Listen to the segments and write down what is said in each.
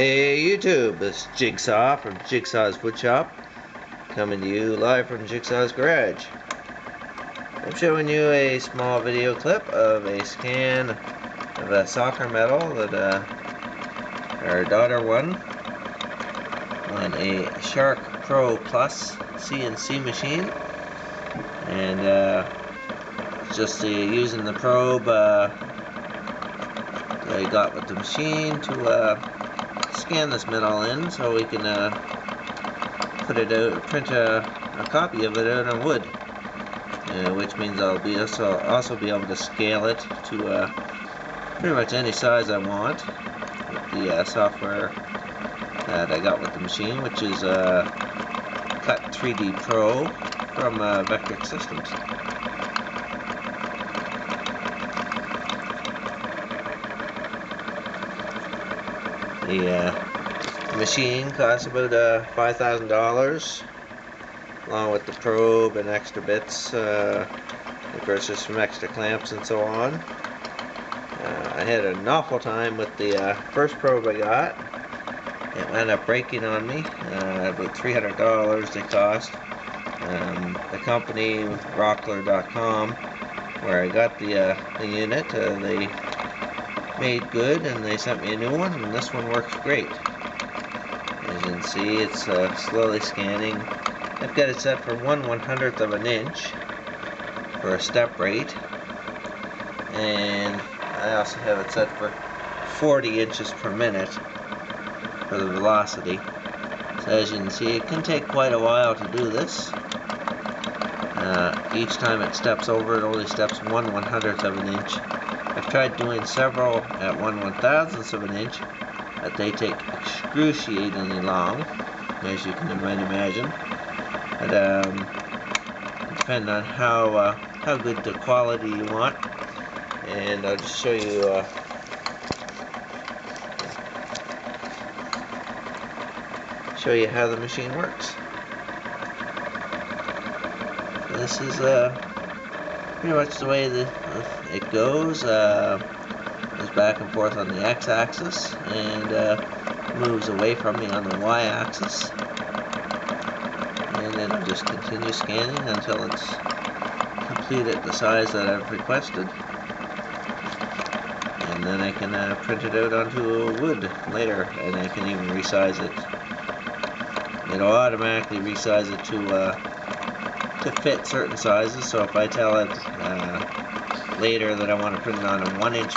Hey YouTube, it's Jigsaw from Jigsaw's Woodshop coming to you live from Jigsaw's Garage. I'm showing you a small video clip of a scan of a soccer medal that uh, our daughter won on a Shark Pro Plus CNC machine and uh, just uh, using the probe uh, I got with the machine to uh, scan this medal in so we can uh, put it out, print a, a, copy of it out on wood. Uh, which means I'll be also, also be able to scale it to uh, pretty much any size I want with the uh, software that I got with the machine, which is uh, Cut 3D Pro from uh, Vectric Systems. The uh, machine costs about uh, $5,000 along with the probe and extra bits. Uh, of course, there's some extra clamps and so on. Uh, I had an awful time with the uh, first probe I got. It ended up breaking on me. Uh, about $300 they cost. Um, the company, Rockler.com, where I got the, the unit, they made good and they sent me a new one and this one works great. As you can see it's uh, slowly scanning. I've got it set for 1 100th of an inch for a step rate and I also have it set for 40 inches per minute for the velocity. So as you can see it can take quite a while to do this. Uh, each time it steps over it only steps 1 100th of an inch I've tried doing several at 1 1,000th of an inch, but they take excruciatingly long, as you can imagine. But um, depending on how uh, how good the quality you want, and I'll just show you. Uh, show you how the machine works. This is uh, pretty much the way that it goes. Uh, back and forth on the x-axis and uh, moves away from me on the y-axis. And it'll just continue scanning until it's completed the size that I've requested. And then I can uh, print it out onto wood later, and I can even resize it. It'll automatically resize it to uh, to fit certain sizes. So if I tell it uh, later that I want to print it on a one inch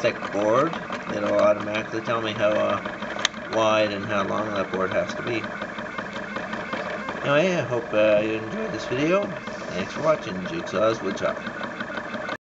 thick board, it'll automatically tell me how uh, wide and how long that board has to be. Anyway, I hope uh, you enjoyed this video. Thanks for watching Jigsaw's Woodshop.